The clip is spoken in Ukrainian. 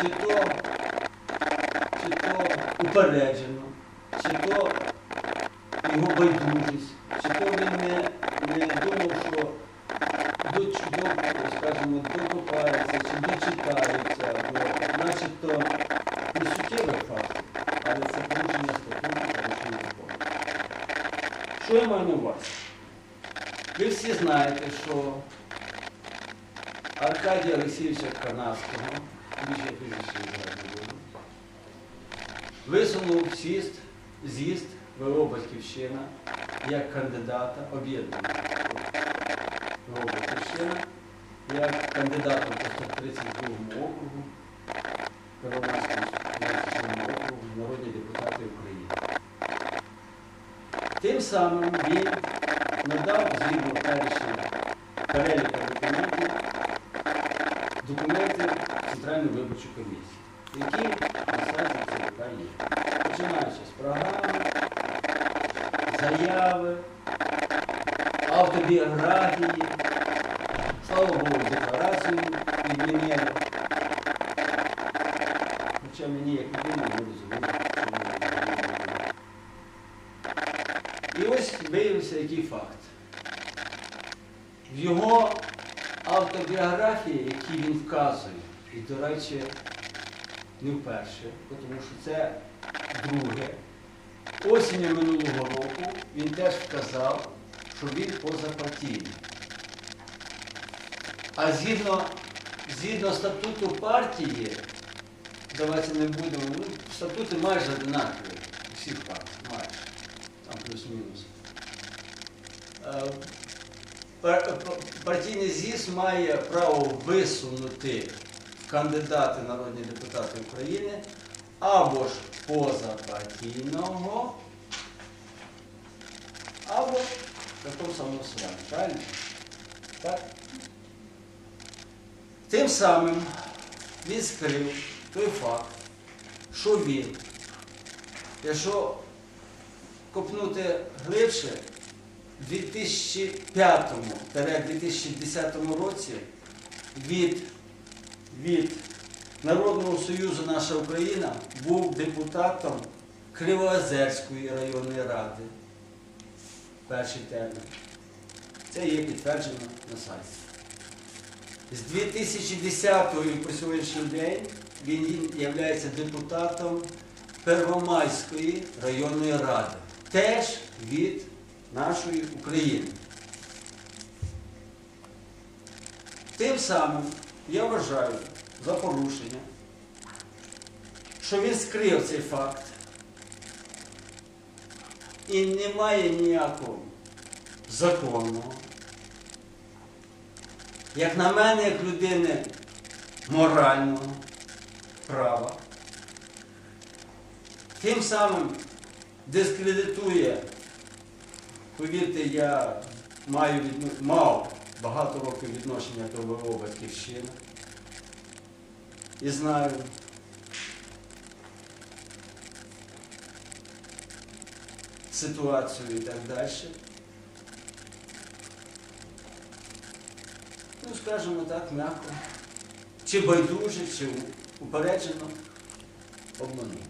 чи то, чи то упереджено, чи то його байдужість, чи то він не, не думав, що до чого, скажімо, докопається, чи дочитається, до, начебто не суттєвих фактів, але це порушення статуту, порушення закону. Що я маю на увазі? Ви всі знаєте, що Аркадія Олексійовича Канавського, висунув з'їзд, з'їзд ВО Батьківщина як кандидата об'єднання ВО Батьківщина як кандидата по 132 округу Первомайському округу народні депутати України. Тим самим він надав згідно першого переліку документів документи в Центральну виборчу комісію, які на сайті ЦВК є. Починаючи з програми, заяви, автобіографії, слава Богу, декларацію відмінили. Хоча мені як людина не розумію, чому не. І ось виявився який факт. В його автобіографії, які він вказує, і, до речі, не вперше, тому що це друге. Осінню минулого року він теж вказав, що він позапартійний. А згідно, згідно статуту партії, давайте не будемо, ну, статути майже однакові всіх партій, майже, там плюс-мінус. Е, пар- пар- Партійний з'їзд має право висунути кандидати народні депутати України або ж позапартійного, або такого самоосвоєння. Правильно? Так? Тим самим він скрив той факт, що він, якщо копнути глибше, в 2005-2010 році від, від Народного Союзу Наша Україна був депутатом Кривоозерської районної ради. Перший термін. Це є підтверджено на сайті. З 2010 і по сьогоднішній день він є депутатом Первомайської районної ради. Теж від нашої України. Тим самим я вважаю за порушення, що він скрив цей факт. І немає ніякого законного, як на мене, як людини морального права, тим самим дискредитує Повірте, я маю відно... мав багато років відношення до ВО Батьківщина. І знаю. Ситуацію і так далі. Ну, скажімо так, м'яко. Чи байдуже, чи упереджено обманув.